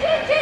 Get.